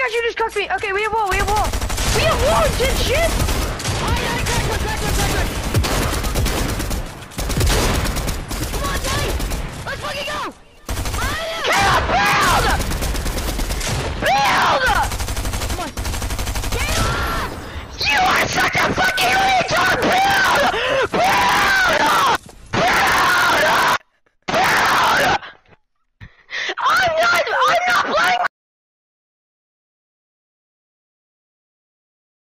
my gosh, you just cooked me. Okay, we have wall, we have wall. We have wall, did shit.